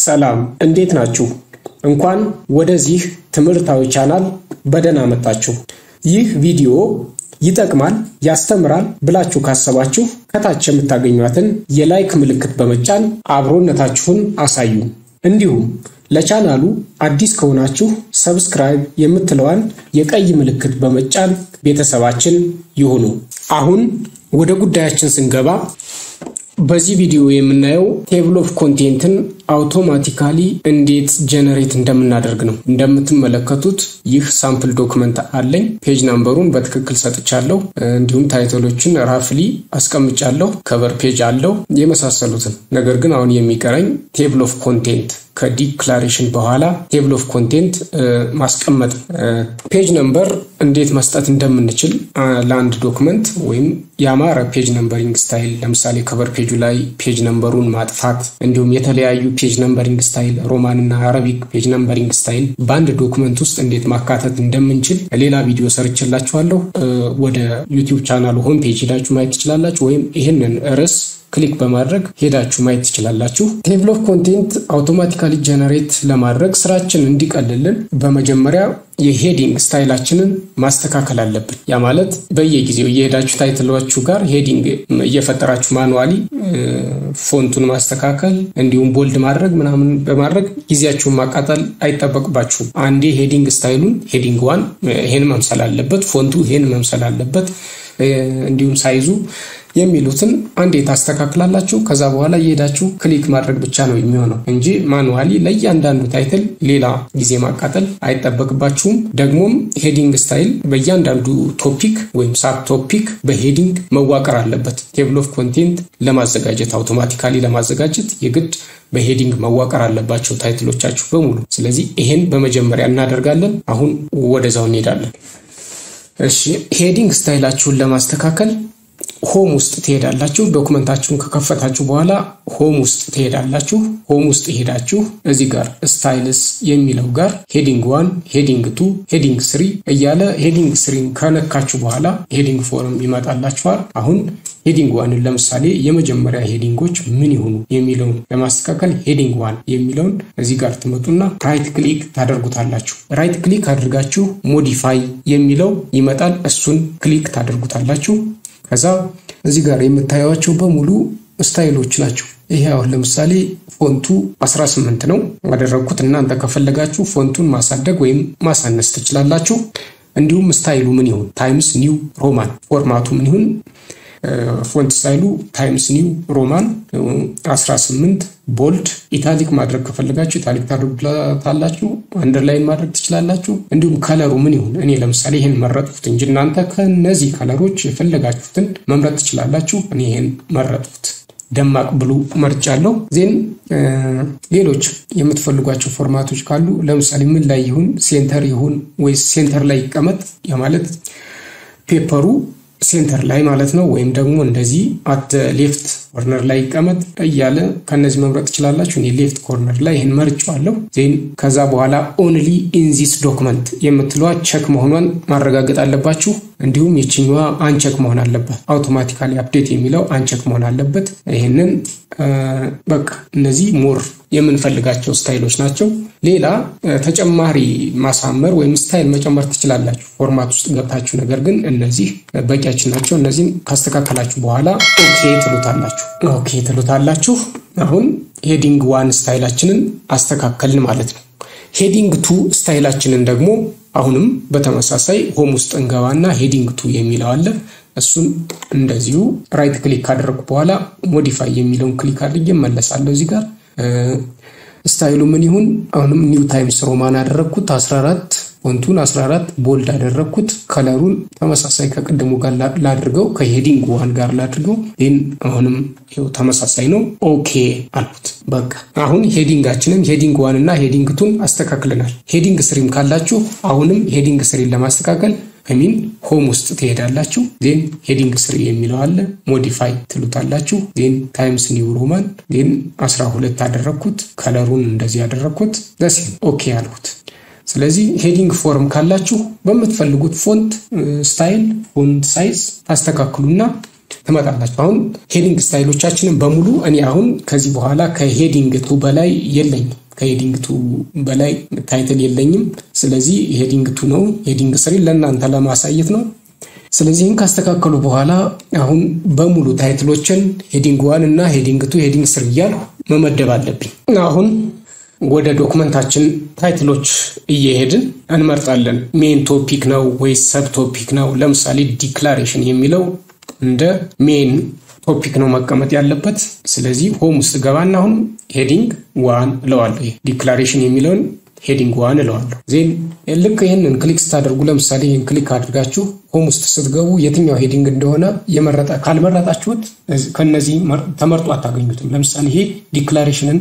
ሰላም እንዴት ናችሁ? እንኳን ወደዚህ ትምህርታዊ ቻናል በደህና መጣችሁ። ይህ ቪዲዮ ይጠቅማል፣ ያስተምራል ብላችሁ ካሰባችሁ ከታች የምታገኟትን የ like ምልክት በመጫን አብሮነታችሁን አሳዩ። እንዲሁም ለቻናሉ አዲስ ከሆናችሁ subscribe የምትለዋን የቀይ ምልክት በመጫን ቤተሰባችን ይሁኑ። አሁን ወደ ጉዳያችን ስንገባ በዚህ ቪዲዮ የምናየው table of content ን automatically እንዴት generate እንደምናደርግ ነው። እንደምትመለከቱት ይህ sample document አለኝ። page number ኡን በትክክል ሰጥቻለሁ። እንዲሁም title ኦችን roughly አስቀምጫለሁ። cover page አለው የመሳሰሉትን። ነገር ግን አሁን የሚቀረኝ table of content ከ declaration በኋላ table of content ማስቀመጥ page number እንዴት መስጠት እንደምንችል ለአንድ document ወይም ያማረ page numbering style ለምሳሌ cover page ኡ ላይ page number ኡን ማጥፋት እንዲሁም የተለያዩ page numbering style Roman እና Arabic page numbering style በአንድ document ውስጥ እንዴት ማካተት እንደምንችል ሌላ ቪዲዮ ሰርቼላችኋለሁ። ወደ ዩቲዩብ ቻናሉ home page ሄዳችሁ ማየት ትችላላችሁ። ወይም ይህንን ርዕስ click በማድረግ ሄዳችሁ ማየት ትችላላችሁ። table of content automatically generate ለማድረግ ስራችን እንዲቀልልን በመጀመሪያ የ heading style ኣችንን ማስተካከል አለብን። ያ ማለት በየጊዜው እየሄዳችሁ title ኣችሁ ጋር heading እየፈጠራችሁ manually font ኡን ማስተካከል እንዲሁም bold ማድረግ ምናምን በማድረግ ጊዜያችሁን ማቃጠል አይጠበቅባችሁም። አንዴ heading style ኡን heading one ይሄን መምሰል አለበት፣ font ኡ ይሄን መምሰል አለበት፣ እንዲሁም size ኡ የሚሉትን አንዴ ታስተካክላላችሁ። ከዛ በኋላ እየሄዳችሁ click ማድረግ ብቻ ነው የሚሆነው እንጂ manually ለእያንዳንዱ title ሌላ ጊዜ ማቃጠል አይጠበቅባችሁም። ደግሞም heading style በእያንዳንዱ topic ወይም sub topic በ heading መዋቀር አለበት። table of content ለማዘጋጀት automatically ለማዘጋጀት የግድ በ heading መዋቀር አለባቸው title ኦቻችሁ በሙሉ። ስለዚህ ይሄን በመጀመሪያ እናደርጋለን። አሁን ወደዛው እንሄዳለን። እሺ heading style ኣችሁን ለማስተካከል home ውስጥ ትሄዳላችሁ። document ኣችሁን ከከፈታችሁ በኋላ home ውስጥ ትሄዳላችሁ። home ውስጥ ሄዳችሁ እዚህ ጋር styles የሚለው ጋር heading one፣ heading two፣ heading three እያለ heading three ን ከነካችሁ በኋላ heading form ይመጣላችኋል። አሁን heading one ን ለምሳሌ የመጀመሪያ heading ኦች ምን ይሆኑ የሚለውን ለማስተካከል heading one የሚለውን እዚህ ጋር ትመጡና right click ታደርጉታላችሁ። right click አድርጋችሁ modify የሚለው ይመጣል። እሱን click ታደርጉታላችሁ። ከዛ እዚህ ጋር የምታዩቸው በሙሉ style ኦች ናቸው። ይሄ አሁን ለምሳሌ font ኡ 18 ነው ያደረግኩት። እናንተ ከፈለጋችሁ font ኡን ማሳደግ ወይም ማሳነስ ትችላላችሁ። እንዲሁም style ኡ ምን ይሁን Times New Roman፣ format ኡ ምን ይሁን font style ኡ Times New Roman 18 bold italic ማድረግ ከፈለጋችሁ italic ታደርጉታላችሁ። underline ማድረግ ትችላላችሁ። እንዲሁም color ኡ ምን ይሁን እኔ ለምሳሌ ይህን መረጥኩት እንጂ እናንተ ከነዚህ color ኦች የፈለጋችሁትን መምረጥ ትችላላችሁ። እኔ ይህን መረጥኩት ደማቅ blue መርጫለሁ። then ሌሎች የምትፈልጓቸው format ኦች ካሉ ለምሳሌ ምን ላይ ይሁን center ይሁን ወይስ center ላይ ይቀመጥ ማለት paper ኡ center ላይ ማለት ነው። ወይም ደግሞ እንደዚህ at left corner ላይ ይቀመጥ እያለ ከነዚህ መምረጥ ትችላላችሁ። እኔ left corner ላይ ይህን መርጫዋለሁ። then ከዛ በኋላ only in this document የምትለዋ check መሆኗን ማረጋገጥ አለባችሁ። እንዲሁም ይችኛዋ uncheck መሆን አለበት። automatically update የሚለው uncheck መሆን አለበት። ይህንን በቃ እነዚህ more የምንፈልጋቸው style ኦች ናቸው። ሌላ ተጨማሪ ማሳመር ወይም style መጨመር ትችላላችሁ format ውስጥ ገብታችሁ። ነገር ግን እነዚህ በቂያችን ናቸው። እነዚህም ካስተካከላችሁ በኋላ okay ትሉታላችሁ። okay ትሉታላችሁ። አሁን heading one style ኣችንን አስተካከልን ማለት ነው። heading two style ኣችንን ደግሞ አሁንም በተመሳሳይ home ውስጥ እንገባና heading two የሚለው አለ። እሱን እንደዚሁ right click ካደረግኩ በኋላ modify የሚለውን click አድርጌ መለሳለሁ። እዚህ ጋር style ኡ ምን ይሁን? አሁንም New Times Roman አደረግኩት 14 font ኡን 14 bold አደረግኩት። color ኡን ተመሳሳይ ከቅድሙ ጋር ላድርገው፣ ከ heading one ጋር ላድርገው። ይህን አሁንም ይኸው ተመሳሳይ ነው። okay አልኩት። በቃ አሁን heading ኣችንን heading one እና heading two ን አስተካክለናል። heading three ም ካላችሁ አሁንም heading three ን ለማስተካከል mean home ውስጥ ትሄዳላችሁ። then heading three የሚለው አለ modify ትሉታላችሁ። then Times New Roman then 12 አደረግኩት። color ኡን እንደዚህ ያደረግኩት ደስ okay አልኩት። ስለዚህ heading four ም ካላችሁ በምትፈልጉት font style፣ font size ታስተካክሉና ትመጣላችሁ። አሁን heading style ኦቻችንን በሙሉ እኔ አሁን ከዚህ በኋላ ከ heading two በላይ የለኝም። ከ heading two በላይ title የለኝም። ስለዚህ heading two ነው። heading three ለእናንተ ለማሳየት ነው። ስለዚህ ይህን ካስተካከሉ በኋላ አሁን በሙሉ title ኦችን heading one እና heading two heading three እያልኩ መመደብ አለብኝ። አሁን ወደ document ኣችን title ኦች እየሄድን እንመርጣለን። main topic ነው ወይስ sub topic ነው? ለምሳሌ declaration የሚለው እንደ main topic ነው መቀመጥ ያለበት። ስለዚህ home ውስጥ ገባና አሁን heading one እለዋለሁ። declaration የሚለውን heading one እለዋለሁ። then ልክ ይህንን click ስታደርጉ ለምሳሌ ይህን click አድርጋችሁ home ውስጥ ስትገቡ የትኛው heading እንደሆነ የመረጠ ካልመረጣችሁት ከነዚህ ተመርጦ አታገኙትም። ለምሳሌ ይሄ declaration ን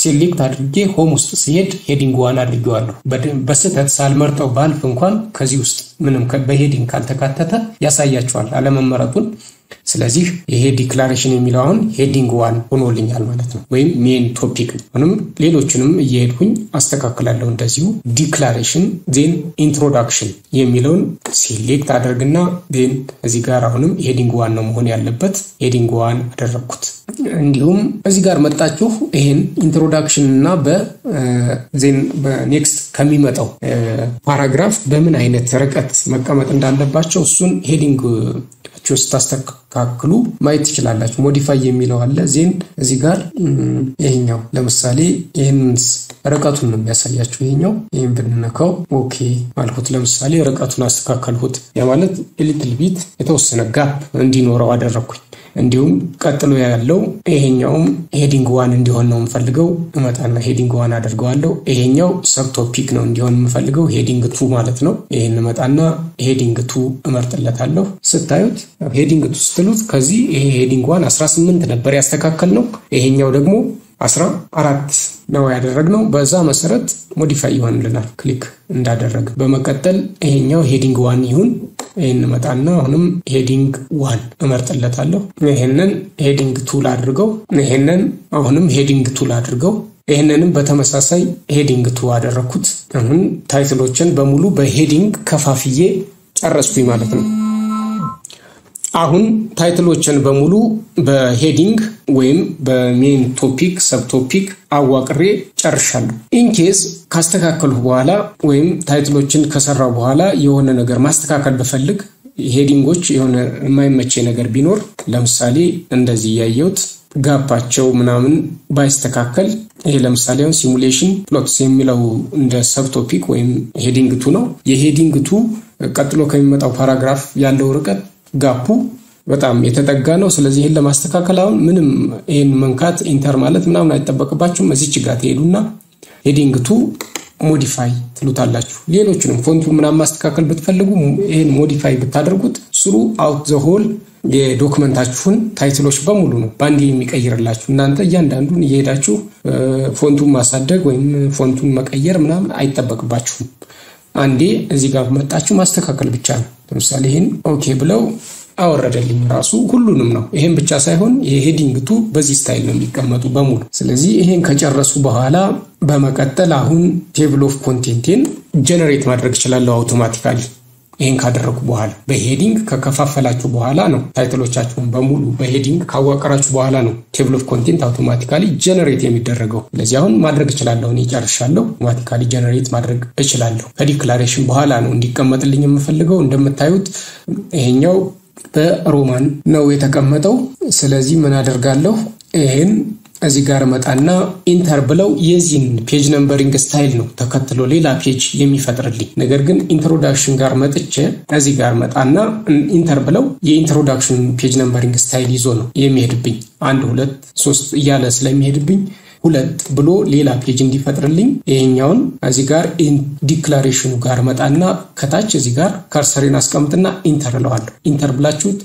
select አድርጌ home ውስጥ ሲሄድ heading one አድርጌዋለሁ። በስህተት ሳልመርጠው ባልፍ እንኳን ከዚህ ውስጥ ምንም በ heading ካልተካተተ ያሳያቸዋል አለመመረጡን። ስለዚህ ይሄ declaration የሚለው አሁን heading one ሆኖልኛል ማለት ነው፣ ወይም main topic ነው። አሁንም ሌሎችንም እየሄድኩኝ አስተካክላለሁ እንደዚሁ። declaration then introduction የሚለውን select አደርግና then እዚህ ጋር አሁንም heading one ነው መሆን ያለበት። heading one አደረግኩት። እንዲሁም እዚህ ጋር መጣችሁ ይሄን introduction እና በ then በ next ከሚመጣው paragraph በምን አይነት ርቀት መቀመጥ እንዳለባቸው እሱን heading ስታስተካክሉ ማየት ትችላላችሁ። modify የሚለው አለ። then እዚህ ጋር ይሄኛው ለምሳሌ ይህን ርቀቱን ነው የሚያሳያችሁ። ይሄኛው ይህን ብንነካው okay አልኩት። ለምሳሌ ርቀቱን አስተካከልሁት። ያ ማለት little bit የተወሰነ gap እንዲኖረው አደረግኩኝ። እንዲሁም ቀጥሎ ያለው ይሄኛውም heading one እንዲሆን ነው የምፈልገው። እመጣና heading one አደርገዋለሁ። ይሄኛው sub topic ነው እንዲሆን የምፈልገው heading two ማለት ነው። ይሄን እመጣና heading two እመርጥለታለሁ። ስታዩት heading two ስትሉት ከዚህ ይሄ heading one 18 ነበር ያስተካከልነው። ይሄኛው ደግሞ አስራ አራት ነው ያደረግነው። በዛ መሰረት modify ይሆንልናል click እንዳደረግ። በመቀጠል ይሄኛው heading one ይሁን። ይህን መጣና አሁንም heading one እመርጥለታለሁ። ይህንን heading two ላድርገው፣ ይህንን አሁንም heading two ላድርገው፣ ይህንንም በተመሳሳይ heading two አደረግኩት። አሁን title ኦችን በሙሉ በ heading ከፋፍዬ ጨረስኩኝ ማለት ነው። አሁን title ኦችን በሙሉ በ heading ወይም በ main topic sub topic አዋቅሬ ጨርሻለሁ። in case ካስተካከልሁ በኋላ ወይም title ኦችን ከሰራሁ በኋላ የሆነ ነገር ማስተካከል ብፈልግ heading ኦች የሆነ የማይመቸኝ ነገር ቢኖር ለምሳሌ እንደዚህ ያየሁት gap ኣቸው ምናምን ባይስተካከል ይሄ ለምሳሌ አሁን simulation plots የሚለው እንደ sub topic ወይም heading two ነው። የ heading two ቀጥሎ ከሚመጣው paragraph ያለው ርቀት gap ኡ በጣም የተጠጋ ነው። ስለዚህ ይህን ለማስተካከል አሁን ምንም ይህን መንካት enter ማለት ምናምን አይጠበቅባችሁም። እዚች ጋር ትሄዱና heading two modify ትሉታላችሁ። ሌሎችንም font ኡን ምናምን ማስተካከል ብትፈልጉ ይህን modify ብታደርጉት throughout the whole የ document ኣችሁን title ኦች በሙሉ ነው በአንድ የሚቀይርላችሁ። እናንተ እያንዳንዱን እየሄዳችሁ font ኡን ማሳደግ ወይም font ኡን መቀየር ምናምን አይጠበቅባችሁም። አንዴ እዚህ ጋር መጣችሁ ማስተካከል ብቻ ነው። ለምሳሌ ይህን okay ብለው አወረደልኝ ራሱ ሁሉንም ነው። ይሄን ብቻ ሳይሆን የ heading በዚህ style ነው የሚቀመጡ በሙሉ። ስለዚህ ይሄን ከጨረሱ በኋላ በመቀጠል አሁን table of content ኤን generate ማድረግ እችላለሁ automatically። ይህን ካደረጉ በኋላ በ heading ከከፋፈላችሁ በኋላ ነው title ኦቻችሁን በሙሉ በ heading ካዋቀራችሁ በኋላ ነው table of content automatically generate የሚደረገው። ስለዚህ አሁን ማድረግ እችላለሁ እኔ ጨርሻለሁ። automatically generate ማድረግ እችላለሁ። ከ declaration በኋላ ነው እንዲቀመጥልኝ የምፈልገው። እንደምታዩት ይሄኛው በ Roman ነው የተቀመጠው። ስለዚህ ምን አደርጋለሁ ይህን እዚህ ጋር መጣና enter ብለው የዚህን page numbering style ነው ተከትሎ ሌላ page የሚፈጥርልኝ። ነገር ግን introduction ጋር መጥቼ እዚህ ጋር መጣና enter ብለው የ introduction page numbering style ይዞ ነው የሚሄድብኝ። አንድ ሁለት ሶስት እያለ ስለሚሄድብኝ ሁለት ብሎ ሌላ page እንዲፈጥርልኝ ይሄኛውን እዚህ ጋር declaration ኑ ጋር መጣና ከታች እዚህ ጋር cursor ኤን አስቀምጥና enter እለዋለሁ። enter ብላችሁት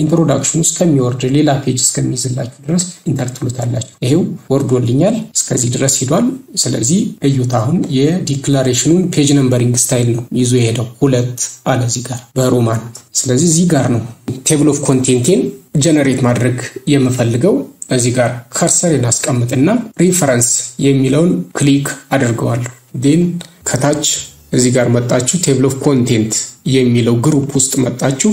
introduction ኑ እስከሚወርድ ሌላ page እስከሚይዝላችሁ ድረስ enter ትሉታላችሁ። ይሄው ወርዶልኛል፣ እስከዚህ ድረስ ሂዷል። ስለዚህ እዩት። አሁን የ declaration ኑን page numbering style ነው ይዞ የሄደው ሁለት አለ እዚህ ጋር በ Roman። ስለዚህ እዚህ ጋር ነው table of content ኤን generate ማድረግ የምፈልገው እዚህ ጋር cursor ኤን አስቀምጥና reference የሚለውን click አድርገዋለሁ። then ከታች እዚህ ጋር መጣችሁ table of content የሚለው group ውስጥ መጣችሁ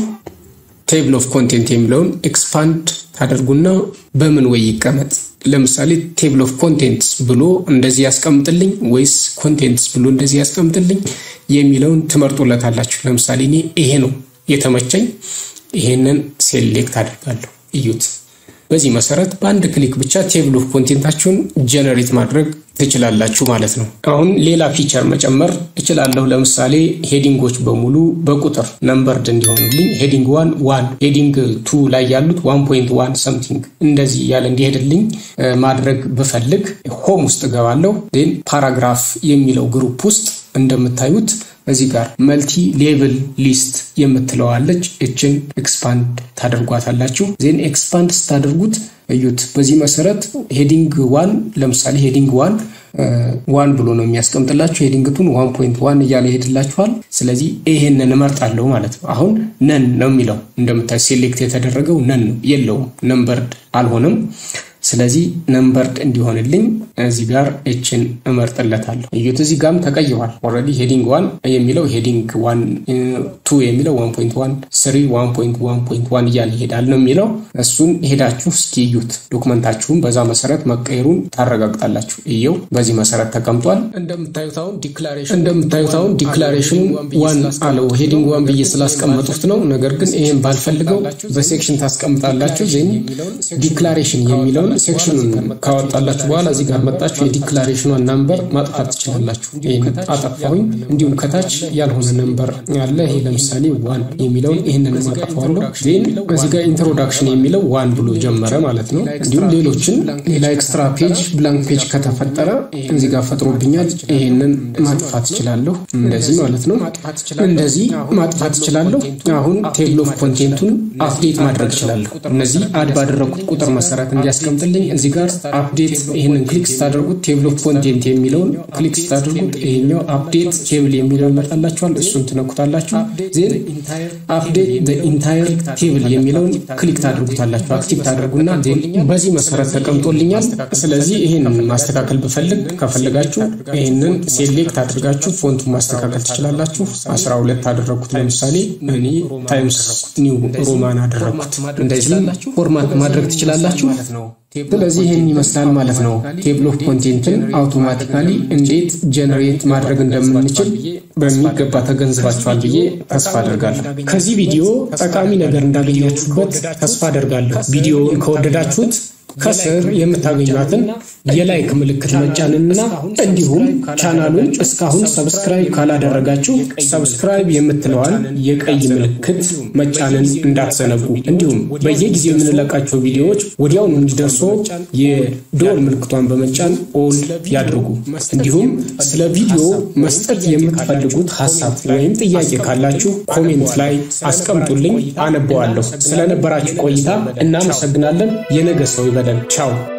table of content የሚለውን expand ታደርጉና በምን ወይ ይቀመጥ ለምሳሌ table of contents ብሎ እንደዚህ ያስቀምጥልኝ ወይስ contents ብሎ እንደዚህ ያስቀምጥልኝ የሚለውን ትመርጡለታላችሁ። ለምሳሌ እኔ ይሄ ነው የተመቸኝ፣ ይሄንን select አድርጋለሁ። እዩት። በዚህ መሰረት በአንድ click ብቻ table of content ኣችሁን generate ማድረግ ትችላላችሁ ማለት ነው። አሁን ሌላ feature መጨመር እችላለሁ። ለምሳሌ heading ኦች በሙሉ በቁጥር numbered እንዲሆኑልኝ heading one one፣ heading two ላይ ያሉት one point one something እንደዚህ እያለ እንዲሄድልኝ ማድረግ ብፈልግ home ውስጥ እገባለሁ። then paragraph የሚለው group ውስጥ እንደምታዩት እዚህ ጋር multi level list የምትለዋለች እችን expand ታደርጓታላችሁ። then expand ስታደርጉት እዩት። በዚህ መሰረት heading one ለምሳሌ heading one one ብሎ ነው የሚያስቀምጥላችሁ። heading two ን one point one እያለ ይሄድላችኋል። ስለዚህ ይሄንን እመርጣለሁ ማለት ነው። አሁን none ነው የሚለው እንደምታይ select የተደረገው none ነው የለውም፣ numbered አልሆነም። ስለዚህ numbered እንዲሆንልኝ እዚህ ጋር እችን እመርጥለታለሁ። እዩት እዚህ ጋርም ተቀይሯል። already heading one የሚለው heading one two የሚለው one point one three one point one point one እያለ ይሄዳል ነው የሚለው። እሱን ሄዳችሁ እስኪ እዩት። document ኣችሁን በዛ መሰረት መቀየሩን ታረጋግጣላችሁ። እየው በዚህ መሰረት ተቀምጧል። እንደምታዩት አሁን declaration እንደምታዩት አሁን declaration ኑ one አለው heading one ብዬ ስላስቀመጡት ነው። ነገር ግን ይሄን ባልፈልገው በ section ታስቀምጣላችሁ። then declaration የሚለውን section ኑን ካወጣላችሁ በኋላ እዚህ ጋር መጣችሁ የ declaration ኗን number ማጥፋት ትችላላችሁ። ይህን አጠፋሁኝ። እንዲሁም ከታች ያልሆነ number ያለ ይሄ ለምሳሌ one የሚለውን ይህንን ማጠፋዋለሁ። then እዚህ ጋር introduction የሚለው one ብሎ ጀመረ ማለት ነው። እንዲሁም ሌሎችን ሌላ extra page blank page ከተፈጠረ እዚህ ጋር ፈጥሮብኛል። ይህንን ማጥፋት እችላለሁ። እንደዚህ ማለት ነው። እንደዚህ ማጥፋት እችላለሁ። አሁን table of content ኡን update ማድረግ እችላለሁ። እነዚህ add ባደረግኩት ቁጥር መሰረት እንዲያስቀምጥልኝ እዚህ ጋር update ይህንን click ስታደርጉት table of content የሚለውን click ስታደርጉት ይሄኛው update table የሚለው ይመጣላችኋል። እሱን ትነኩታላችሁ። then update entire table የሚለውን click ታደርጉታላችሁ። active ታደርጉና በዚህ መሰረት ተቀምጦልኛል። ስለዚህ ይህን ማስተካከል ብፈልግ ከፈለጋችሁ ይህንን select አድርጋችሁ font ኡን ማስተካከል ትችላላችሁ። አስራ ሁለት አደረግኩት ለምሳሌ እኔ Times New Roman አደረግኩት። እንደዚህ format ማድረግ ትችላላችሁ። ስለዚህ ይህን ይመስላል ማለት ነው። table of content ን automatically እንዴት generate ማድረግ እንደምንችል በሚገባ ተገንዝባችኋል ብዬ ተስፋ አደርጋለሁ። ከዚህ ቪዲዮ ጠቃሚ ነገር እንዳገኛችሁበት ተስፋ አደርጋለሁ። ቪዲዮውን ከወደዳችሁት ከስር የምታገኟትን የ like ምልክት መጫንና እንዲሁም ቻናሉን እስካሁን subscribe ካላደረጋችሁ subscribe የምትለዋን የቀይ ምልክት መጫንን እንዳትዘነጉ። እንዲሁም በየጊዜው የምንለቃቸው ቪዲዮዎች ወዲያውኑ እንዲደርሶ የደወል ምልክቷን በመጫን all ያድርጉ። እንዲሁም ስለ ቪዲዮ መስጠት የምትፈልጉት ሀሳብ ወይም ጥያቄ ካላችሁ comment ላይ አስቀምጡልኝ፣ አነበዋለሁ። ስለነበራችሁ ቆይታ እናመሰግናለን። የነገ ሰው then. Ciao.